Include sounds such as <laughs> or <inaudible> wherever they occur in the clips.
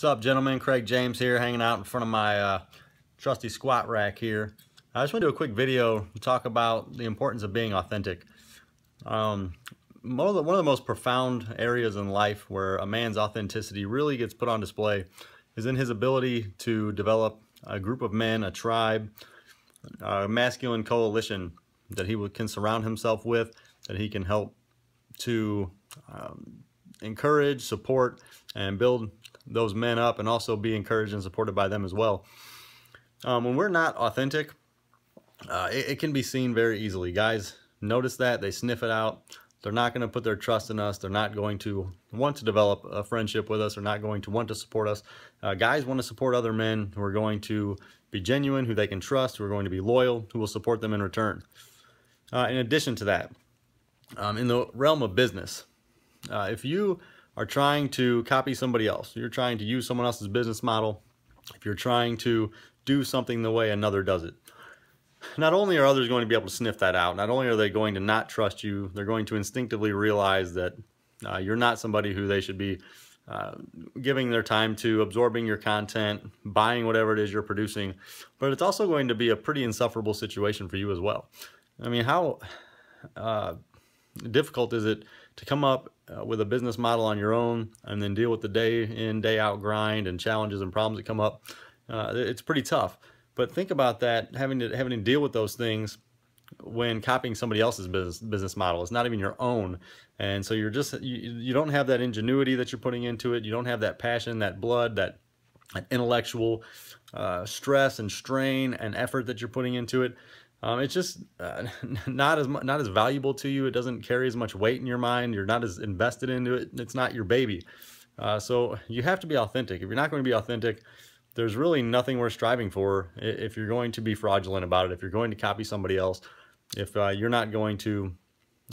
What's up, gentlemen? Craig James here, hanging out in front of my uh, trusty squat rack here. I just want to do a quick video to talk about the importance of being authentic. Um, one, of the, one of the most profound areas in life where a man's authenticity really gets put on display is in his ability to develop a group of men, a tribe, a masculine coalition that he can surround himself with, that he can help to um, encourage, support, and build those men up and also be encouraged and supported by them as well. Um, when we're not authentic, uh, it, it, can be seen very easily. Guys notice that, they sniff it out. They're not going to put their trust in us. They're not going to want to develop a friendship with us. They're not going to want to support us. Uh, guys want to support other men who are going to be genuine, who they can trust, who are going to be loyal, who will support them in return. Uh, in addition to that, um, in the realm of business, uh, if you are trying to copy somebody else, you're trying to use someone else's business model, if you're trying to do something the way another does it, not only are others going to be able to sniff that out, not only are they going to not trust you, they're going to instinctively realize that uh, you're not somebody who they should be uh, giving their time to, absorbing your content, buying whatever it is you're producing. But it's also going to be a pretty insufferable situation for you as well. I mean, how uh, difficult is it to come up uh, with a business model on your own and then deal with the day in, day out grind and challenges and problems that come up? Uh, it's pretty tough. But think about that, having to having to deal with those things when copying somebody else's business business model. It's not even your own. And so you're just you, you don't have that ingenuity that you're putting into it. You don't have that passion, that blood, that, that intellectual uh, stress and strain and effort that you're putting into it. Um, it's just uh, <laughs> not as not as valuable to you. It doesn't carry as much weight in your mind. You're not as invested into it. It's not your baby. Uh, so you have to be authentic. If you're not going to be authentic, there's really nothing worth striving for if you're going to be fraudulent about it, if you're going to copy somebody else, if uh, you're not going to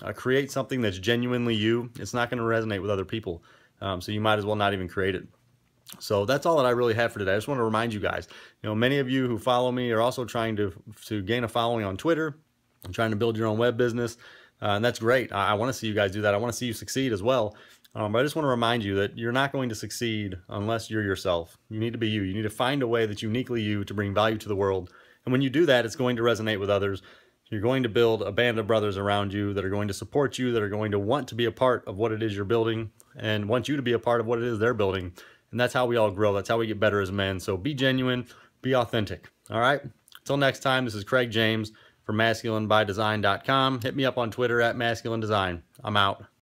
uh, create something that's genuinely you, it's not going to resonate with other people. Um, so you might as well not even create it. So that's all that I really have for today. I just want to remind you guys, you know, many of you who follow me are also trying to, to gain a following on Twitter and trying to build your own web business. Uh, and that's great. I, I want to see you guys do that. I want to see you succeed as well. Um, but I just want to remind you that you're not going to succeed unless you're yourself. You need to be you. You need to find a way that's uniquely you to bring value to the world. And when you do that, it's going to resonate with others. You're going to build a band of brothers around you that are going to support you, that are going to want to be a part of what it is you're building and want you to be a part of what it is they're building. And that's how we all grow. That's how we get better as men. So be genuine, be authentic. All right? Until next time, this is Craig James from masculinebydesign.com. Hit me up on Twitter at masculine design. I'm out.